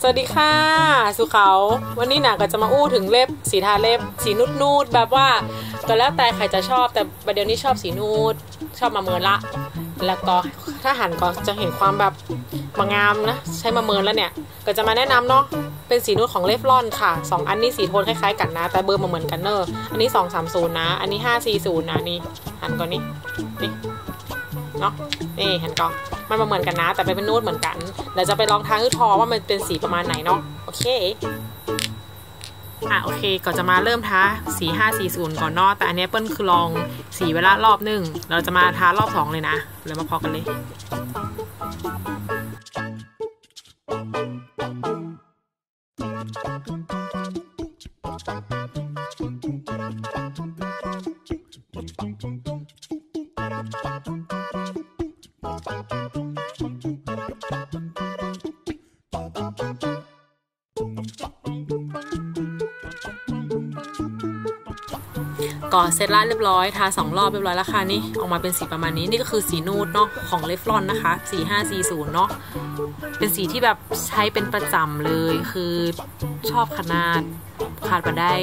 สวัสดีค่ะ สุเขา วันนี้หนาก็จะมาอู้ถึงเล็บ สีทาเล็บ สีนูดนูดแบบว่าก็แล้วแต่ใครจะชอบแต่ประเดี๋ยวนี้ชอบสีนูดชอบมาเมินละ แล้วก็ถ้าหันก็จะเห็นความแบบบางงามนะใช้มาเมินแล้วเนี่ย ก็จะมาแนะนำเนาะเป็นสีนูดของเลฟลอนค่ะสองอันนี้สีโทนคล้ายๆกันนะ แต่เบอร์มาเหมือนกันเนอะอันนี้ 230 นะ อันนี้ 540 นะนี่หันก่อนนี่นี่เนาะนี่ห็นก่อน มันมาเหมือนกันนะ แต่เป็นนูดเหมือนกันเดี๋ยวจะไปลองทางคือทอว่ามันเป็นสีประมาณไหนเนาะโอเคอะโอเคก็จะมาเริ่มท้าสี540ก่อนเนาะแต่อันนี้เปิ้ลคือลองสีเวลารอบหนึ่งเราจะมาท้ารอบสองเลยนะเลยมาพอกันเลย ก่อเสร็จล้วเรียบร้อยทาสองรอบเรียบร้อยแล้วค่ะนี่ออกมาเป็นสีประมาณนี้นี่ก็คือสีนูดเนาะของเลฟลอนนะคะสี540เนาะเป็นสีที่แบบใช้เป็นประจำเลยคือชอบขนาดขาดมาได้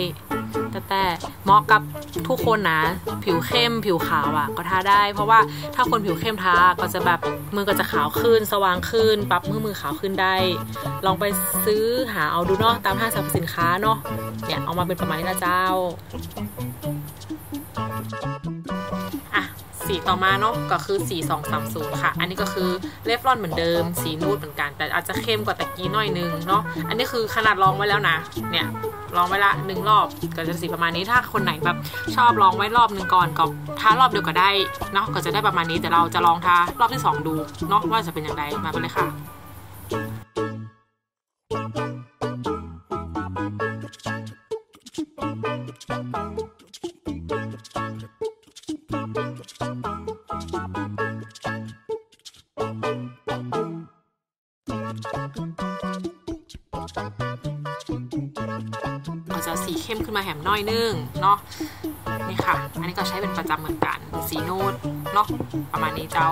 แต่แต่เหมาะกับทุกคนนะ ผิวเข้มผิวขาวอะ่ะ ก็ทาได้ เพราะว่าถ้าคนผิวเข้มทาก็จะแบบมือก็จะขาวขึ้น สว่างขึ้นปรับมือมือขาวขึ้นได้ ลองไปซื้อหาเอาดูเนาะตามห้างสรรพสินค้าเนาะเนี่ยเอามาเป็นประมาณนี้นะเจ้า สีต่อมาเนาะก็คือสี230 ค่ะ อันนี้ก็คือเลฟลอนเหมือนเดิม สีนูดเหมือนกัน แต่อาจจะเข้มกว่าตะกี้น่อยนึงเนาะอันนี้คือขนาดลองไว้แล้วนะเนี่ยลองไว้ละหนึ่งรอบก็จะสีประมาณนี้ถ้าคนไหนแบบชอบลองไว้รอบหนึ่งก่อนก็ท้ารอบเดียวก็ได้เนาะก็จะได้ประมาณนี้แต่เราจะลองทารอบที่สองดูเนาะว่าจะเป็นอย่างไรมาไปเลยค่ะ เราจะสีเข้มขึ้นมาแหมน้อยนึงเนาะนี่ค่ะ อันนี้ก็ใช้เป็นประจำเหมือนกันสีนูดเนาะประมาณนี้เจ้า